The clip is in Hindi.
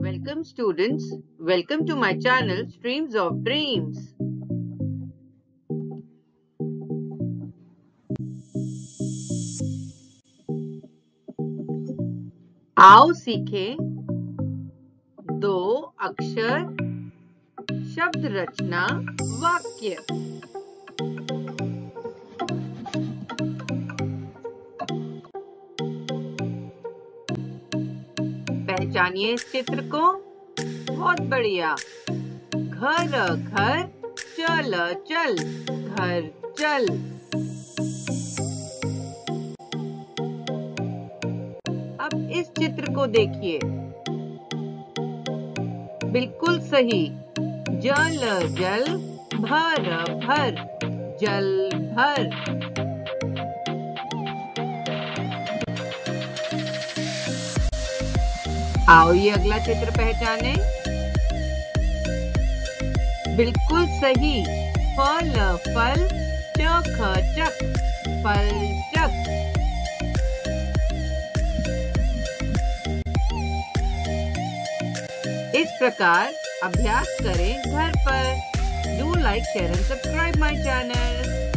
Welcome students. Welcome to my channel Streams of Dreams. आओ सीखें दो अक्षर शब्द रचना वाक्य पहचानिए इस चित्र को। बहुत बढ़िया। घर घर, चल चल, घर, चल। अब इस चित्र को देखिए। बिल्कुल सही। जल जल, भर भर, जल, भर। आओ ये अगला चित्र पहचाने। बिल्कुल सही। फल फल, चख चक फल चक इस प्रकार अभ्यास करें घर पर। Do like share and subscribe my channel